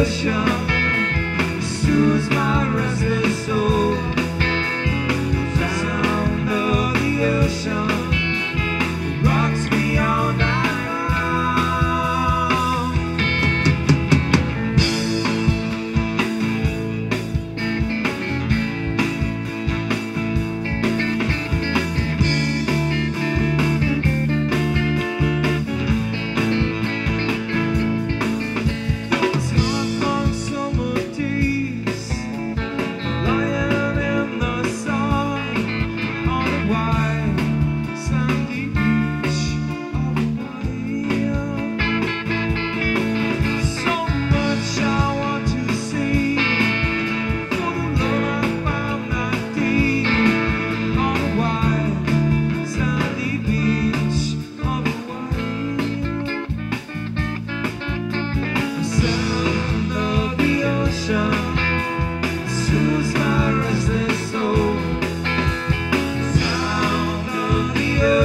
我想。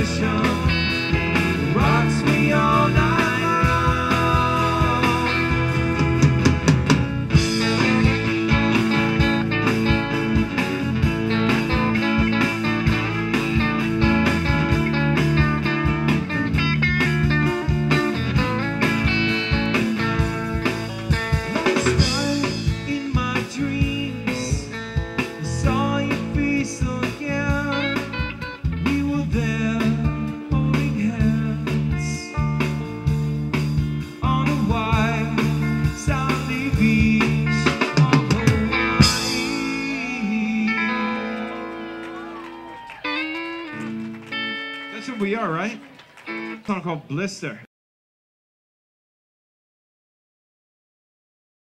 It rocks me all night. we are, right? A song called Blister.